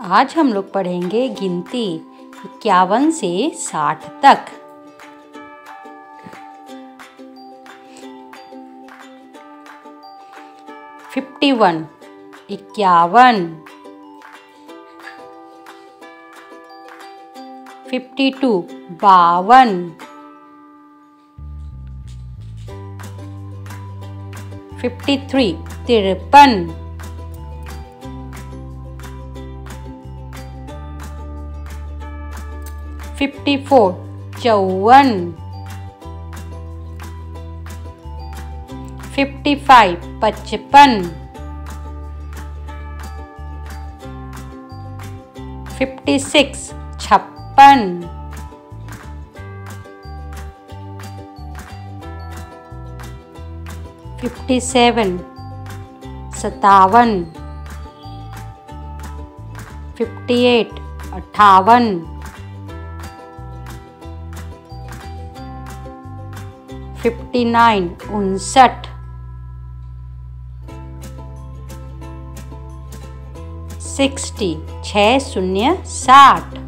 आज हम लोग पढ़ेंगे गिनती इक्यावन से साठ तक। फिफ्टी वन इक्यावन। फिफ्टी टू बावन। फिफ्टी थ्री तिरपन। फिफ्टी फोर चौवन फिफ्टी फाइव पचपन फिफ्टी सिक्स छप्पन फिफ्टी सेवन सतावन फिफ्टी एट अट्ठावन फिफ्टी नाइन उनसठ। सिक्सटी छः शून्य साठ।